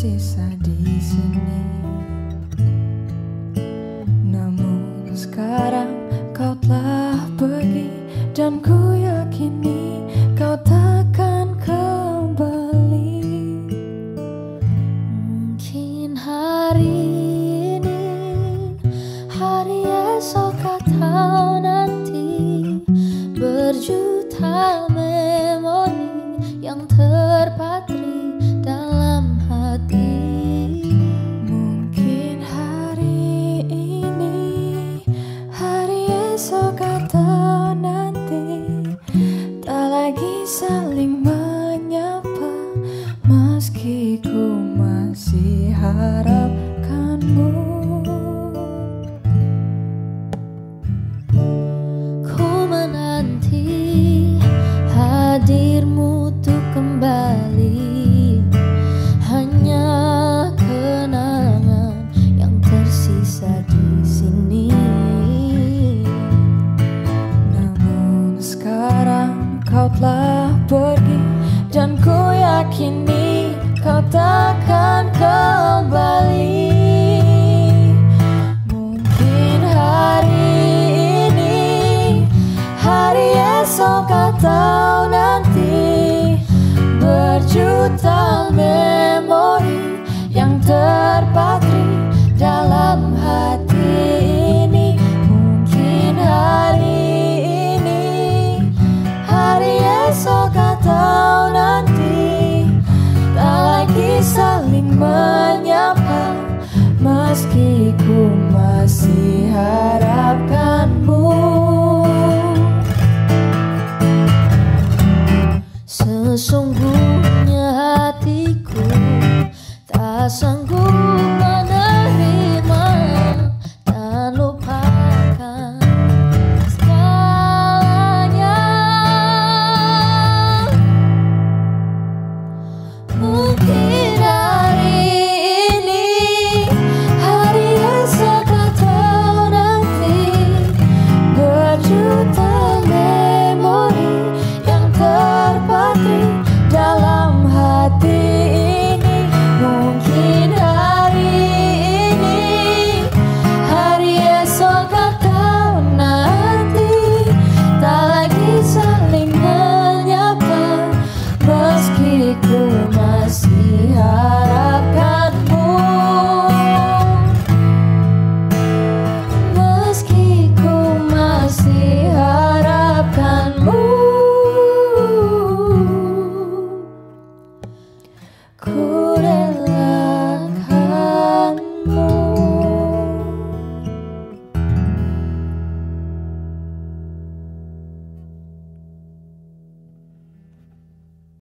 tersisa di sini Namun sekarang kau telah pergi Dan ku yakini kau takkan kembali Mungkin hari ini Hari esok atau nanti Berjuta men. Harapkanmu. Ku menanti hadirmu untuk kembali Hanya kenangan yang tersisa di sini Namun sekarang kau telah pergi dan ku yakini kau takkan kembali. meski ku masih harapkanmu. Sesungguhnya hatiku tak sanggup